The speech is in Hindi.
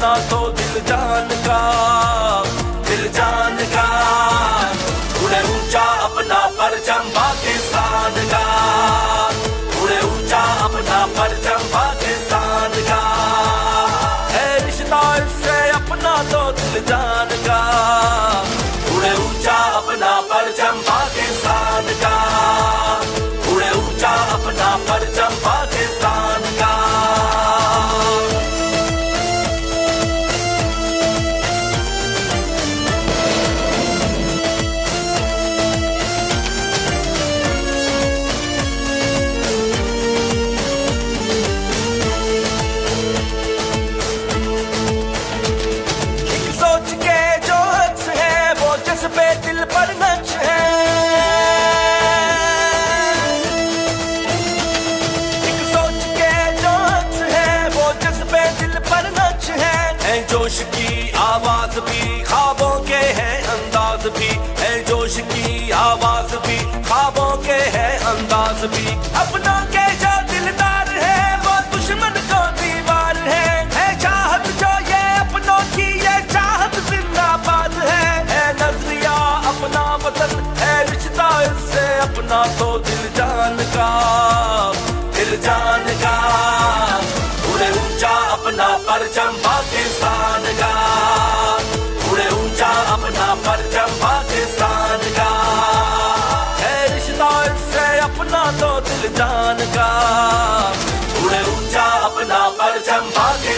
ना तो दिल जान का दिल जान का। उड़े ऊँचा अपना परचम बाकी जोश की आवाज़ भी खाबों के है अंदाज भी, है जोश की आवाज़ भी खाबों के है अंदाज भी। अपना के जो दिलदार है, वो दुश्मन को दीवार है। है चाहत जो ये अपनों की, ये चाहत जिंदाबाद है। है नज़रिया अपना वतन, है रिश्ता इससे अपना तो दिल जान का, दिल जान का। पूरे ऊँचा अपना परचम है अपना तो दिल जान का उड़े ऊँचा अपना पर चंपा के